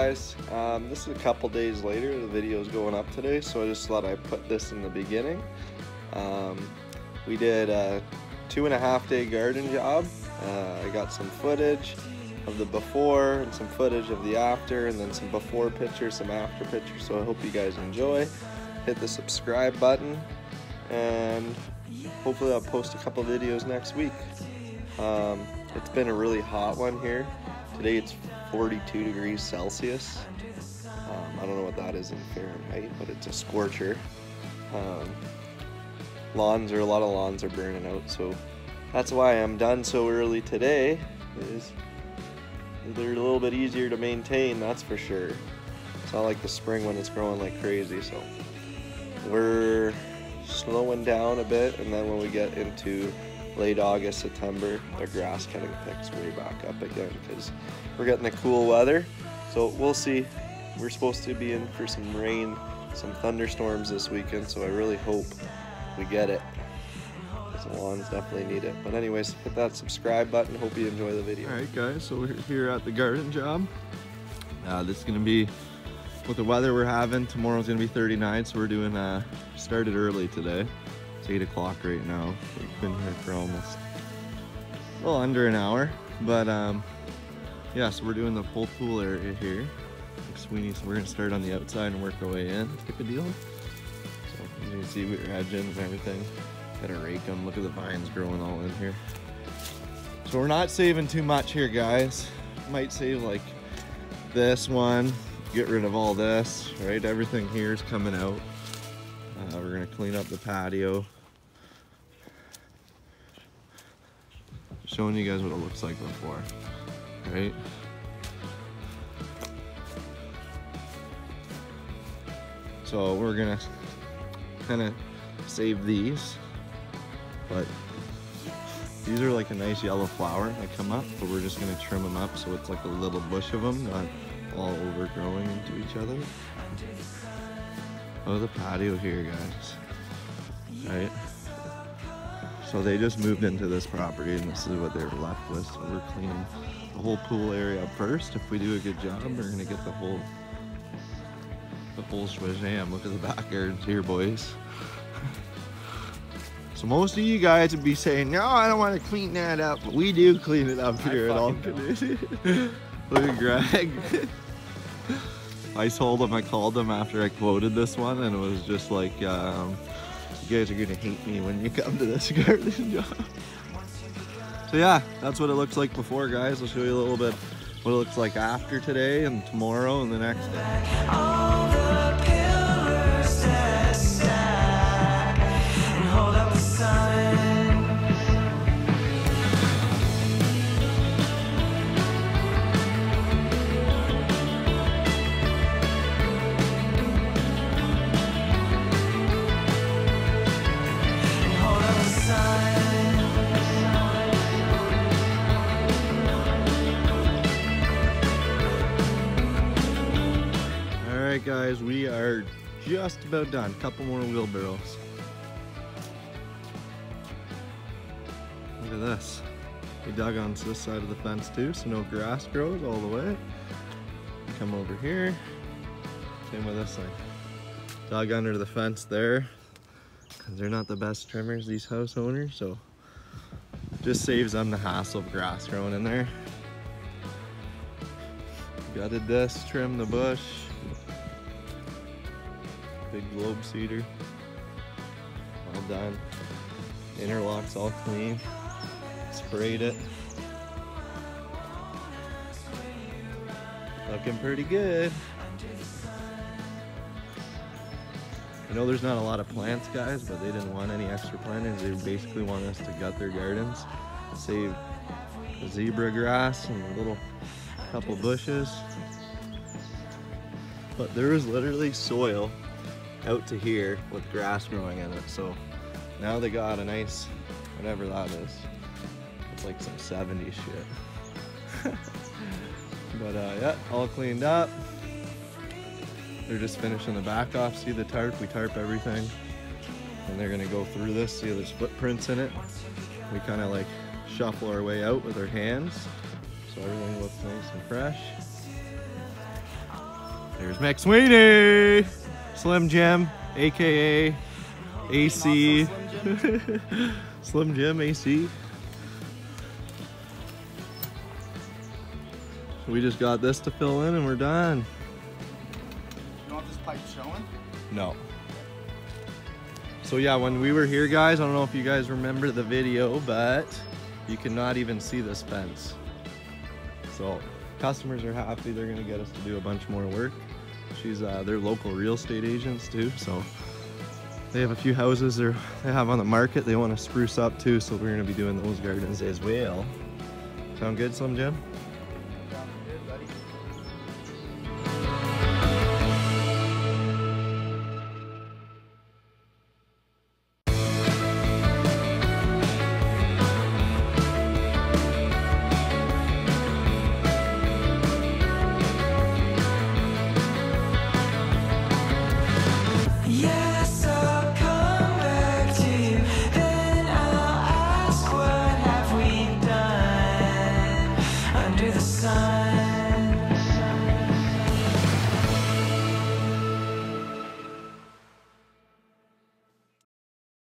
guys, um, this is a couple days later. The video is going up today, so I just thought I'd put this in the beginning. Um, we did a two and a half day garden job. Uh, I got some footage of the before and some footage of the after, and then some before pictures, some after pictures. So I hope you guys enjoy. Hit the subscribe button, and hopefully I'll post a couple videos next week. Um, it's been a really hot one here. Today it's 42 degrees Celsius. Um, I don't know what that is in Fahrenheit, but it's a scorcher. Um, lawns are a lot of lawns are burning out, so that's why I'm done so early today. Is they're a little bit easier to maintain, that's for sure. It's not like the spring when it's growing like crazy, so we're slowing down a bit, and then when we get into late August, September, the grass cutting picks way back up again because we're getting the cool weather. So we'll see. We're supposed to be in for some rain, some thunderstorms this weekend, so I really hope we get it. The lawns definitely need it. But anyways, hit that subscribe button. Hope you enjoy the video. Alright guys, so we're here at the garden job. Uh, this is gonna be, with the weather we're having, tomorrow's gonna be 39, so we're doing, uh, started early today. It's 8 o'clock right now. We've been here for almost, a little under an hour. But, um, yeah, so we're doing the whole pool area here. Like Sweeney, so we're gonna start on the outside and work our way in, type of deal. So, as you can see, we're edging and everything. Got a rake them. Look at the vines growing all in here. So we're not saving too much here, guys. Might save like this one, get rid of all this, right? Everything here is coming out. Uh, we're gonna clean up the patio. Showing you guys what it looks like before, right? So we're gonna kind of save these, but these are like a nice yellow flower that come up, but we're just gonna trim them up so it's like a little bush of them, not all overgrowing into each other. Oh, the patio here, guys. Right? So they just moved into this property and this is what they're left with. So we're cleaning the whole pool area up first. If we do a good job, we're gonna get the whole the whole swisham. Look at the backyards here, boys. So most of you guys would be saying, no, I don't want to clean that up, but we do clean it up here at all. Look at Greg. I told him, I called him after I quoted this one, and it was just like, um, you guys are gonna hate me when you come to this garden job. So yeah, that's what it looks like before, guys. I'll show you a little bit what it looks like after today and tomorrow and the next day. Guys, we are just about done. Couple more wheelbarrows. Look at this. We dug on this side of the fence too, so no grass grows all the way. Come over here. Same with this side. Dug under the fence there, because they're not the best trimmers, these house owners, so just saves them the hassle of grass growing in there. Gutted this, trim the bush. Big globe cedar. All done. Interlocks all clean. Sprayed it. Looking pretty good. I know there's not a lot of plants, guys, but they didn't want any extra plantings. They basically want us to gut their gardens, save the zebra grass and a little couple bushes. But there is literally soil out to here with grass growing in it. So now they got a nice, whatever that is. It's like some 70s shit. but uh, yeah, all cleaned up. They're just finishing the back off. See the tarp? We tarp everything. And they're gonna go through this. See there's footprints in it. We kind of like shuffle our way out with our hands. So everything looks nice and fresh. There's McSweeney, Slim Jim, aka AC, Slim Jim AC. We just got this to fill in and we're done. You want this pipe showing? No. So yeah, when we were here, guys, I don't know if you guys remember the video, but you cannot even see this fence. So customers are happy. They're gonna get us to do a bunch more work. She's uh, they're local real estate agents too, so they have a few houses they have on the market they want to spruce up too, so we're gonna be doing those gardens as well. Sound good, Slim Jim?